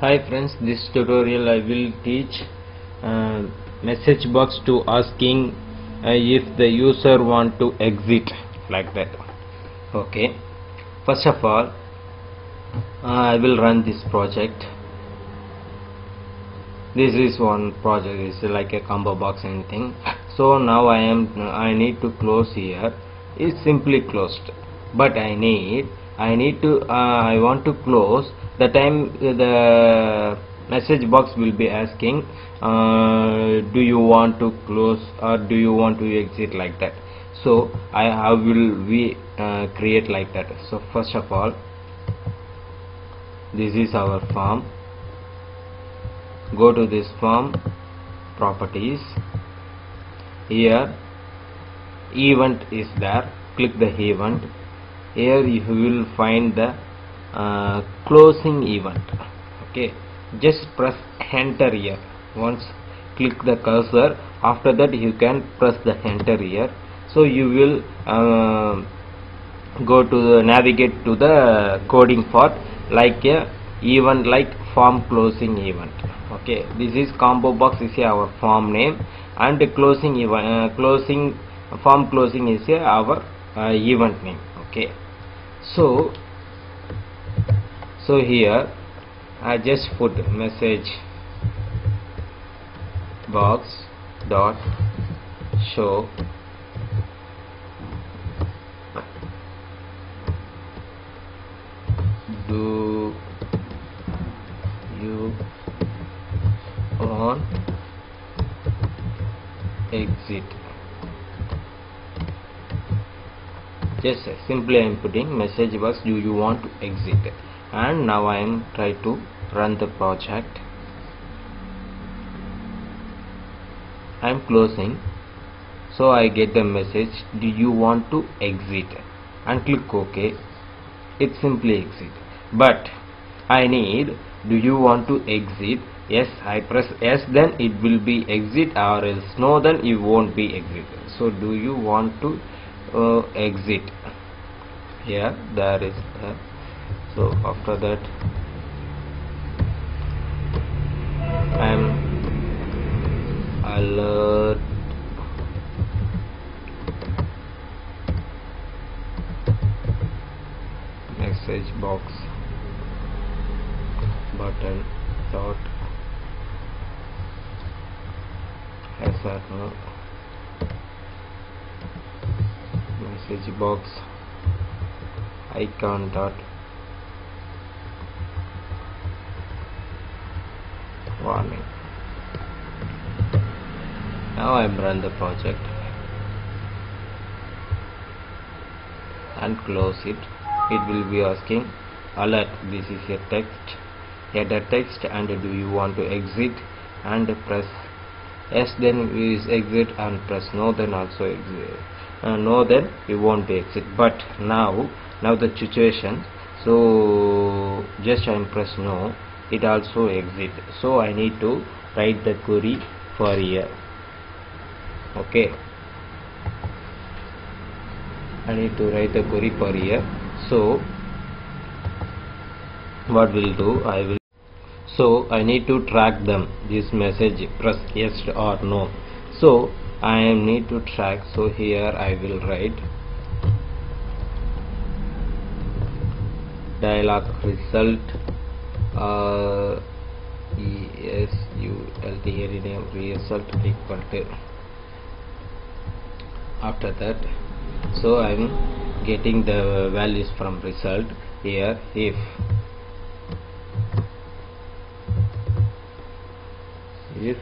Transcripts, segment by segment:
Hi friends, this tutorial I will teach uh, message box to asking uh, if the user want to exit like that. Okay. First of all, uh, I will run this project. This is one project. It's like a combo box anything. So now I am I need to close here. It's simply closed. But I need I need to uh, I want to close. The time the message box will be asking uh, do you want to close or do you want to exit like that? So I how will we uh, create like that? So first of all this is our form. Go to this form properties. Here event is there. Click the event here you will find the uh, closing event. Okay? Just press enter here. Once click the cursor after that you can press the enter here. So you will uh, go to the navigate to the coding part like a event like form closing event. Okay? This is combo box is our form name. And closing event uh, closing form closing is our uh, event name. Okay so so here I just put message box dot show. Do you want exit just simply I am putting message box do you want to exit? And now I am try to run the project. I am closing. So I get the message do you want to exit? And click OK. It simply exit. But I need do you want to exit? Yes I press yes then it will be exit or else no then it won't be exit. So do you want to uh, exit. Here there is uh, so after that I am alert. Message box button dot. Hazard no message box. Icon dot warning. Now I run the project. And close it. It will be asking alert this is a text. Header text and do you want to exit? And press yes then is exit and press no then also exit uh, no then you won't be exit. But now now the situation so just I press no it also exit. So I need to write the query for here okay? I need to write the query for here so what will do I will so I need to track them this message press yes or no. So I need to track so here I will write dialog result uh, ESULT name result equal to. After that so I'm getting the values from result here if. If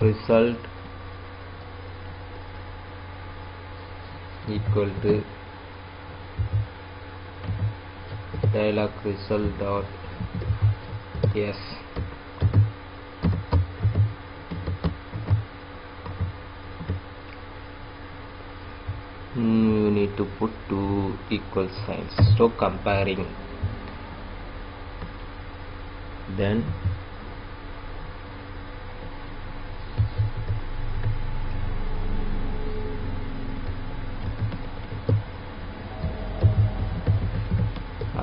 result equal to dialog result dot yes you hmm, need to put two equal signs. So comparing. Then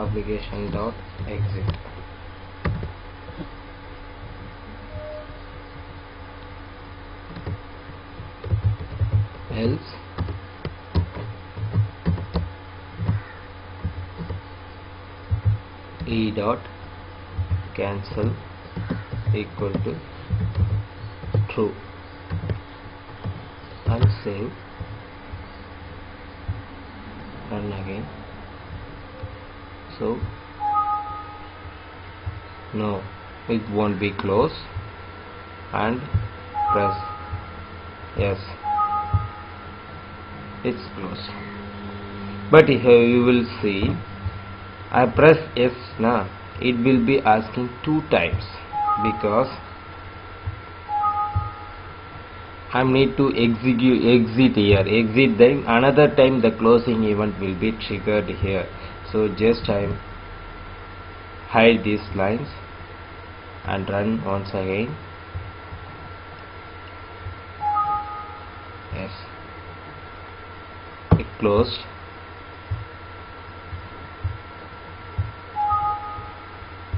application dot exit. Else e dot cancel equal to true. And save. Run again so no it won't be close. And press yes. It's closed but here you will see I press yes now it will be asking two times. Because I need to execute exit here. Exit then another time the closing event will be triggered here so just I hide these lines and run once again. Yes. It closed.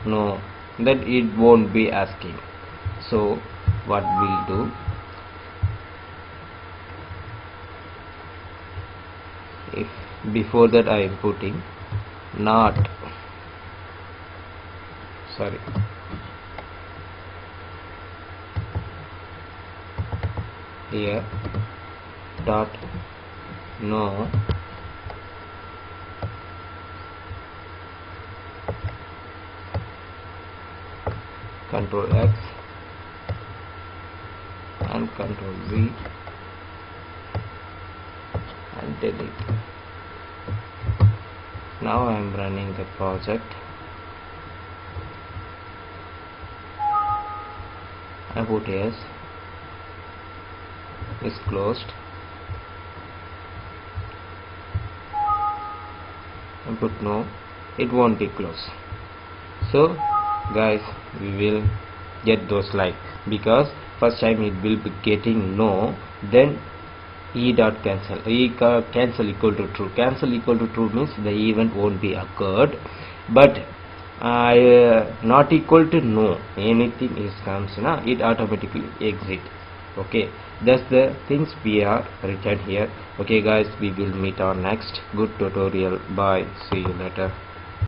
No that it won't be asking. So what we'll do? If before that I am putting not. Sorry. Here dot no. Control X and control V and delete now I am running the project. I put yes is closed. And put no it won't be closed. So guys we will get those like because first time it will be getting no then e dot cancel e cancel equal to true. Cancel equal to true means the event won't be occurred. But uh, not equal to no. Anything is comes now it automatically exit. Okay. That's the things we are written here. Okay guys we will meet our next. Good tutorial. Bye. See you later